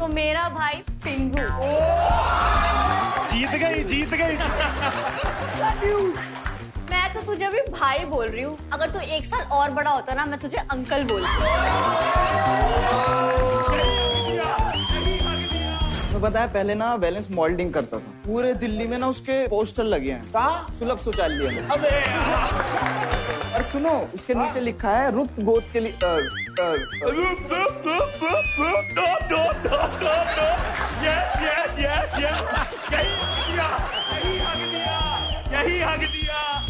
तो मेरा भाई पिंगू। जीत गई जीत गई। मैं तो तुझे अभी भाई बोल रही हूँ। अगर तू एक साल और बड़ा होता ना मैं तुझे अंकल बोलती मैं बताया पहले ना बैलेंस मॉल्डिंग करता था। पूरे दिल्ली में ना उसके पोस्टर लगे हैं। कहाँ? सुलभ शौचालय में अबे! और सुनो उसके नीचे लिखा है रुक्त गोद के लिए यही हक दिया। यही हक दिया।